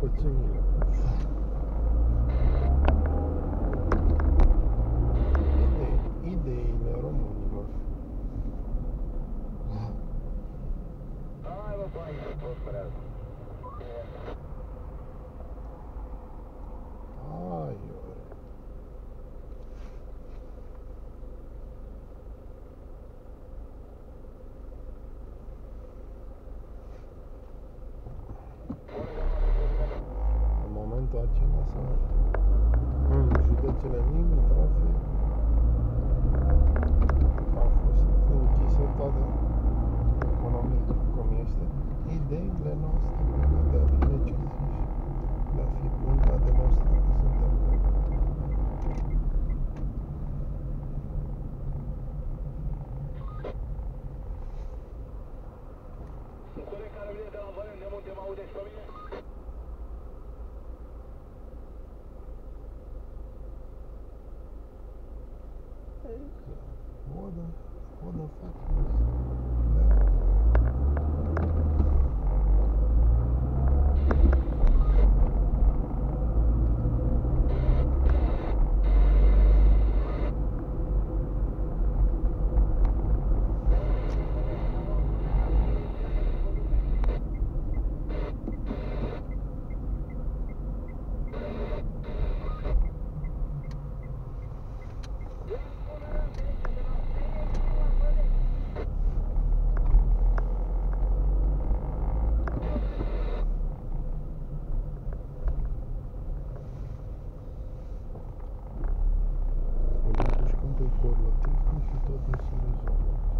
по тени. Идейная Румынева. Давай, выполняй, господи. Momentul acela să în județele limitrofe a fost închisă toată economia cum este. Ideile noastre de a fi necesiși, de a fi buni, de a demonstra că suntem buni. Un coleg care vine de la Văleni de Munte mă aude și pe mine? What the, what the fuck is zbor la tehnic și tot nu se rezolvă.